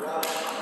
Wow.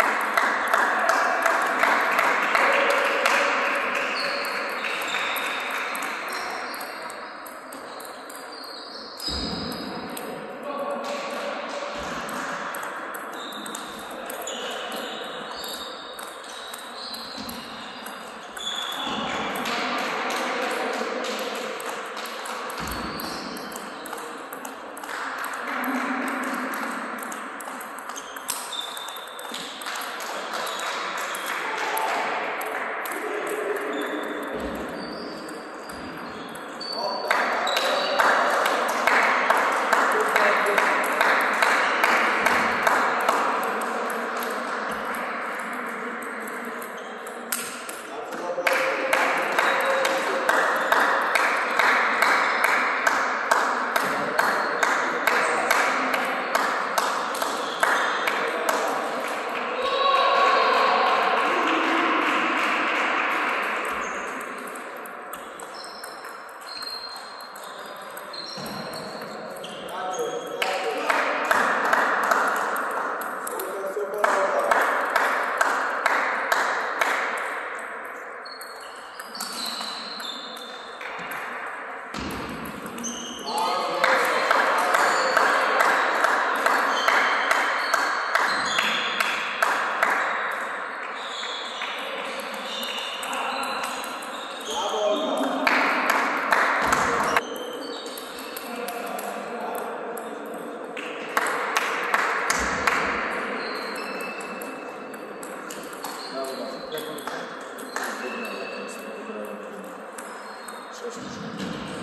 Jesus.